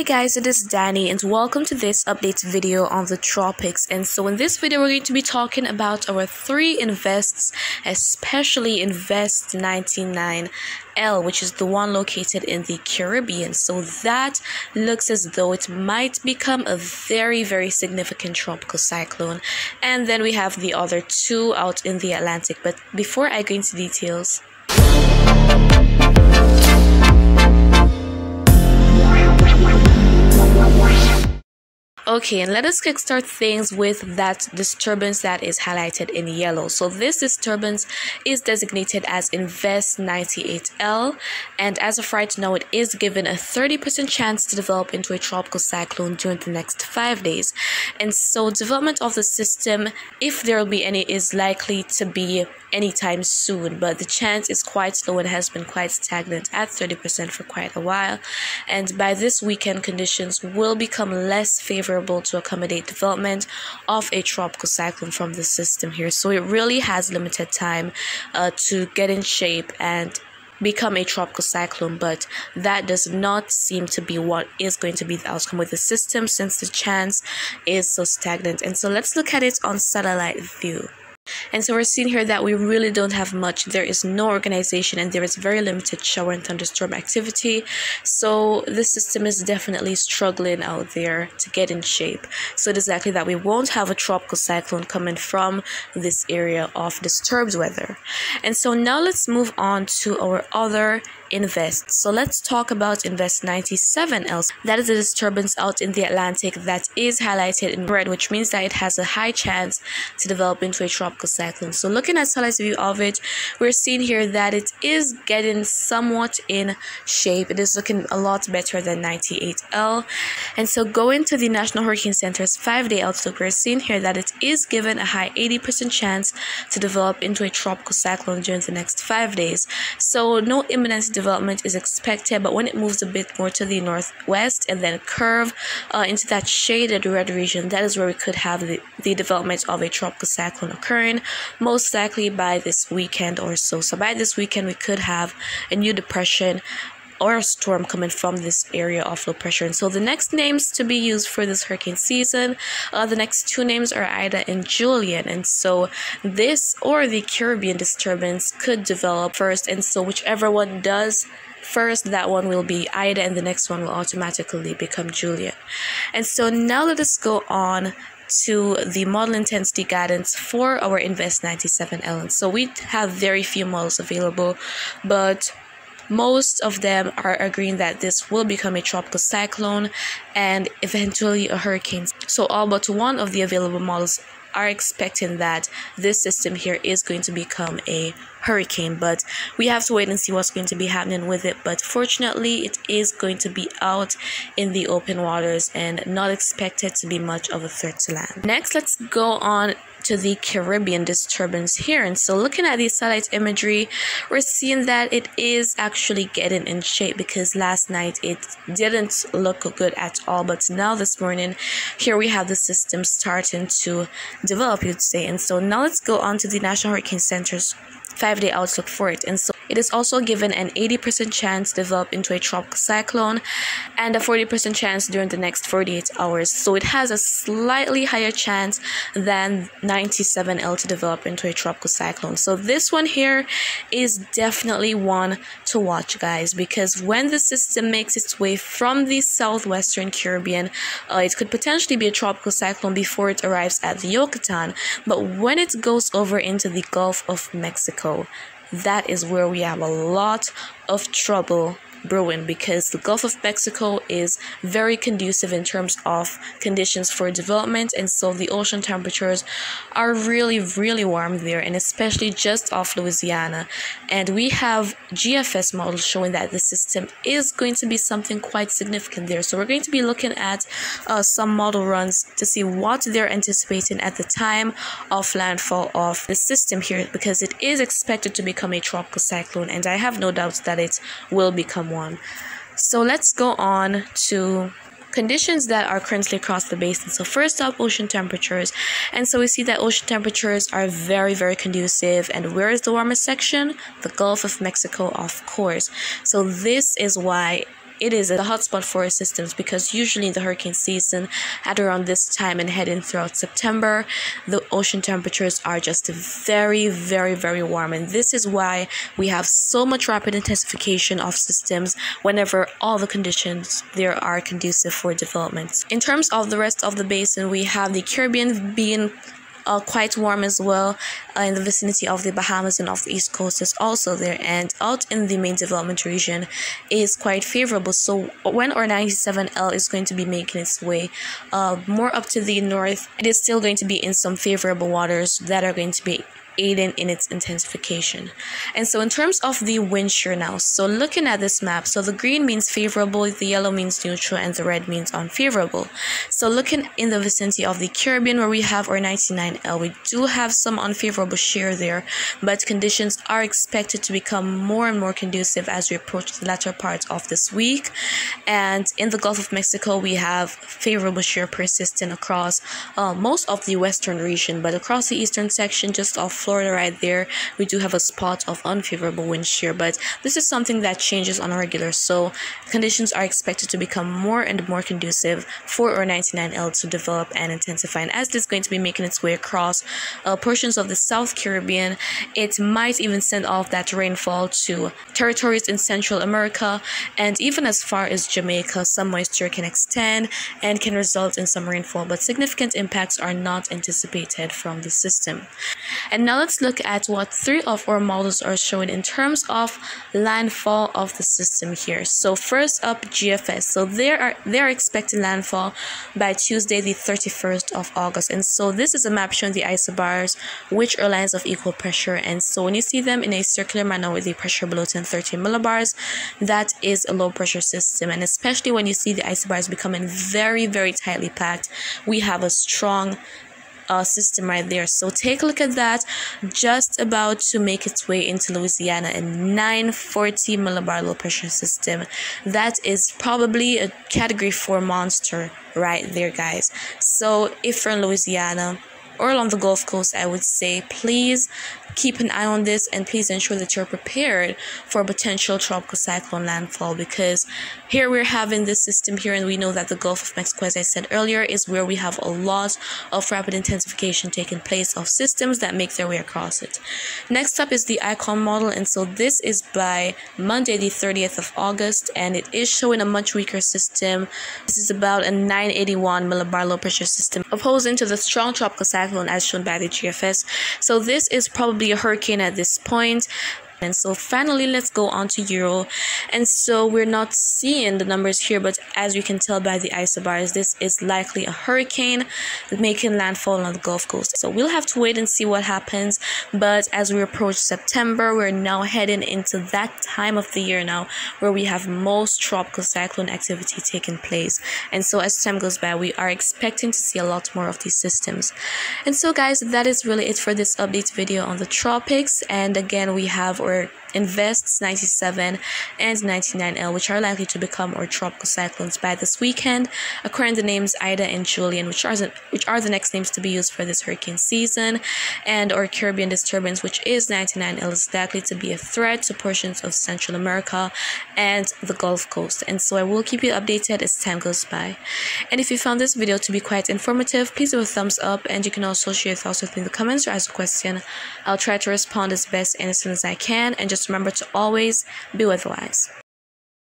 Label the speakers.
Speaker 1: Hey guys, it is Danny and welcome to this update video on the tropics. And so in this video, we're going to be talking about our three invests, especially Invest 99L, which is the one located in the Caribbean. So that looks as though it might become a very, very significant tropical cyclone. And then we have the other two out in the Atlantic. But before I go into details, Okay, and let us kickstart things with that disturbance that is highlighted in yellow. So this disturbance is designated as Invest 98L, and as of right now, it is given a 30% chance to develop into a tropical cyclone during the next five days. And so development of the system, if there will be any, is likely to be anytime soon, but the chance is quite low and has been quite stagnant at 30% for quite a while. And by this weekend, conditions will become less favorable to accommodate development of a tropical cyclone from the system here. So it really has limited time uh, to get in shape and become a tropical cyclone, but that does not seem to be what is going to be the outcome with the system since the chance is so stagnant. And so let's look at it on satellite view. And so we're seeing here that we really don't have much. There is no organization and there is very limited shower and thunderstorm activity. So the system is definitely struggling out there to get in shape. So it is likely that we won't have a tropical cyclone coming from this area of disturbed weather. And so now let's move on to our other invest. So let's talk about invest 97L. That is a disturbance out in the Atlantic that is highlighted in red, which means that it has a high chance to develop into a tropical cyclone. So looking at satellite view of it, we're seeing here that it is getting somewhat in shape. It is looking a lot better than 98L. And so going to the National Hurricane Center's five-day outlook, we're seeing here that it is given a high 80% chance to develop into a tropical cyclone during the next five days. So no imminent development is expected, but when it moves a bit more to the northwest and then curve uh, into that shaded red region, that is where we could have the, the development of a tropical cyclone occurring, most likely by this weekend or so. So by this weekend, we could have a new depression or a storm coming from this area of low pressure. And so the next names to be used for this hurricane season, uh, the next two names are Ida and Julian. And so this or the Caribbean disturbance could develop first. And so whichever one does first that one will be Ida and the next one will automatically become Julian. And so now let us go on to the model intensity guidance for our Invest 97L. So we have very few models available, but most of them are agreeing that this will become a tropical cyclone and eventually a hurricane. So all but one of the available models are expecting that this system here is going to become a hurricane but we have to wait and see what's going to be happening with it but fortunately it is going to be out in the open waters and not expected to be much of a threat to land next let's go on to the Caribbean disturbance here. And so, looking at the satellite imagery, we're seeing that it is actually getting in shape because last night it didn't look good at all. But now, this morning, here we have the system starting to develop, you'd say. And so, now let's go on to the National Hurricane Center's five day outlook for it. And so, it is also given an 80% chance to develop into a tropical cyclone and a 40% chance during the next 48 hours. So it has a slightly higher chance than 97L to develop into a tropical cyclone. So this one here is definitely one to watch, guys, because when the system makes its way from the southwestern Caribbean, uh, it could potentially be a tropical cyclone before it arrives at the Yucatan. But when it goes over into the Gulf of Mexico, that is where we have a lot of trouble brewing because the Gulf of Mexico is very conducive in terms of conditions for development, and so the ocean temperatures are really, really warm there, and especially just off Louisiana. And we have GFS models showing that the system is going to be something quite significant there. So we're going to be looking at uh, some model runs to see what they're anticipating at the time of landfall of the system here because it is expected to become a tropical cyclone, and I have no doubts that it will become one. So let's go on to conditions that are currently across the basin. So first up, ocean temperatures. And so we see that ocean temperatures are very, very conducive. And where is the warmest section? The Gulf of Mexico, of course. So this is why it is a hotspot for systems because usually in the hurricane season, at around this time and heading throughout September, the ocean temperatures are just very, very, very warm. And this is why we have so much rapid intensification of systems whenever all the conditions there are conducive for development. In terms of the rest of the basin, we have the Caribbean being quite warm as well uh, in the vicinity of the Bahamas and off the east coast is also there. And out in the main development region is quite favorable. So when our 97L is going to be making its way uh, more up to the north it is still going to be in some favorable waters that are going to be aiding in its intensification. And so in terms of the wind shear now, so looking at this map, so the green means favorable, the yellow means neutral, and the red means unfavorable. So looking in the vicinity of the Caribbean where we have our 99L, we do have some unfavorable shear there, but conditions are expected to become more and more conducive as we approach the latter part of this week. And in the Gulf of Mexico, we have favorable shear persisting across uh, most of the western region, but across the eastern section just off Florida right there, we do have a spot of unfavorable wind shear, but this is something that changes on a regular, so conditions are expected to become more and more conducive for our 99L to develop and intensify. And as this is going to be making its way across uh, portions of the South Caribbean, it might even send off that rainfall to territories in Central America and even as far as Jamaica. Some moisture can extend and can result in some rainfall, but significant impacts are not anticipated from the system. And now let's look at what three of our models are showing in terms of landfall of the system here. So first up GFS. So they are they are expecting landfall by Tuesday the 31st of August. And so this is a map showing the isobars which are lines of equal pressure. And so when you see them in a circular manner with the pressure below 1030 millibars, that is a low pressure system. And especially when you see the isobars becoming very, very tightly packed, we have a strong uh, system right there. So take a look at that. Just about to make its way into Louisiana, a 940 millibar low pressure system. That is probably a category 4 monster right there, guys. So if you're in Louisiana, or along the Gulf Coast, I would say please keep an eye on this and please ensure that you're prepared for potential tropical cyclone landfall because here we're having this system here and we know that the Gulf of Mexico as I said earlier is where we have a lot of rapid intensification taking place of systems that make their way across it. Next up is the ICON model and so this is by Monday the 30th of August and it is showing a much weaker system. This is about a 981 millibar low pressure system opposing to the strong tropical cyclone as shown by the GFS. So this is probably a hurricane at this point and so finally let's go on to euro. And so we're not seeing the numbers here but as you can tell by the isobars this is likely a hurricane making landfall on the gulf coast. So we'll have to wait and see what happens. But as we approach september we're now heading into that time of the year now where we have most tropical cyclone activity taking place. And so as time goes by we are expecting to see a lot more of these systems. And so guys that is really it for this update video on the tropics. And again we have or Invests 97 and 99L, which are likely to become our tropical cyclones by this weekend, according to the names Ida and Julian, which are the, which are the next names to be used for this hurricane season, and our Caribbean disturbance, which is 99L, is likely to be a threat to portions of Central America and the Gulf Coast. And so I will keep you updated as time goes by. And if you found this video to be quite informative, please give a thumbs up, and you can also share your thoughts with me in the comments or ask a question. I'll try to respond as best and as soon as I can, and just just remember to always be with wise.